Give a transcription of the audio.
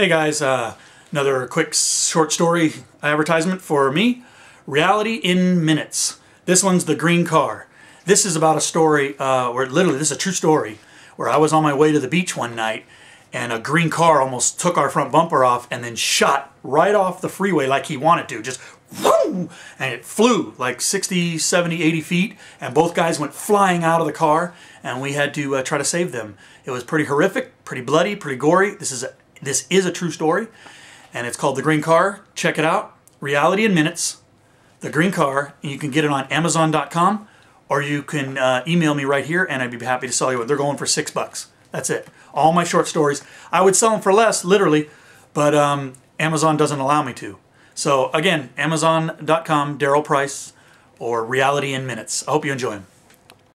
Hey guys, uh, another quick short story advertisement for me. Reality in Minutes. This one's The Green Car. This is about a story uh, where literally, this is a true story, where I was on my way to the beach one night and a green car almost took our front bumper off and then shot right off the freeway like he wanted to. Just whoo! And it flew like 60, 70, 80 feet and both guys went flying out of the car and we had to uh, try to save them. It was pretty horrific, pretty bloody, pretty gory. This is this is a true story, and it's called The Green Car. Check it out. Reality in Minutes. The Green Car. And you can get it on Amazon.com, or you can uh, email me right here, and I'd be happy to sell you one. They're going for six bucks. That's it. All my short stories. I would sell them for less, literally, but um, Amazon doesn't allow me to. So again, Amazon.com, Daryl Price, or Reality in Minutes. I hope you enjoy them.